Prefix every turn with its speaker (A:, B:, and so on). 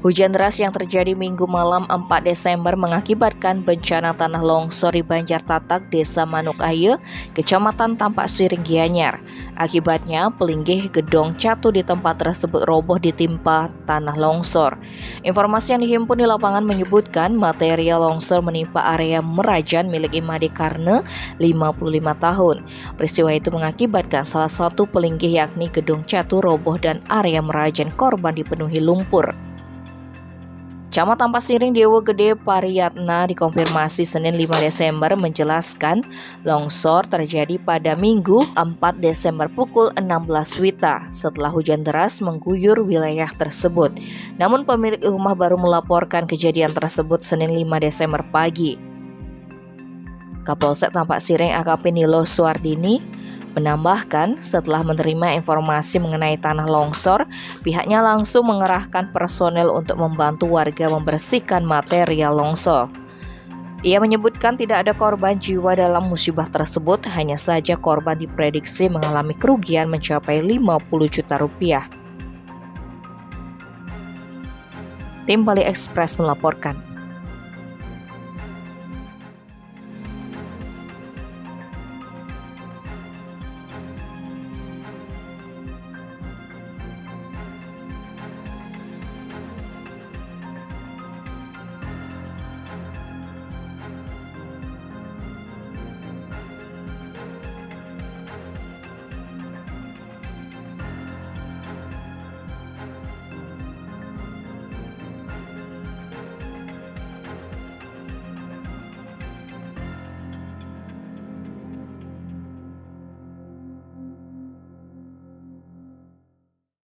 A: Hujan deras yang terjadi minggu malam 4 Desember mengakibatkan bencana tanah longsor di Banjar Tatak, Desa Manuk Ayu, Kecamatan Tampak Siring Gianyar. Akibatnya, pelinggih gedong catu di tempat tersebut roboh ditimpa tanah longsor. Informasi yang dihimpun di lapangan menyebutkan material longsor menimpa area Merajan milik Imadi Karne, 55 tahun. Peristiwa itu mengakibatkan salah satu pelinggih yakni gedong catu roboh dan area Merajan korban dipenuhi lumpur. Camat Tampak Siring Dewa Gede Pariyatna dikonfirmasi Senin 5 Desember menjelaskan longsor terjadi pada Minggu 4 Desember pukul 16 Wita setelah hujan deras mengguyur wilayah tersebut. Namun pemilik rumah baru melaporkan kejadian tersebut Senin 5 Desember pagi. Kapolsek Tampak Siring AKP Nilo Suardini Menambahkan, setelah menerima informasi mengenai tanah longsor, pihaknya langsung mengerahkan personel untuk membantu warga membersihkan material longsor. Ia menyebutkan tidak ada korban jiwa dalam musibah tersebut, hanya saja korban diprediksi mengalami kerugian mencapai 50 juta rupiah. Tim Bali Express melaporkan.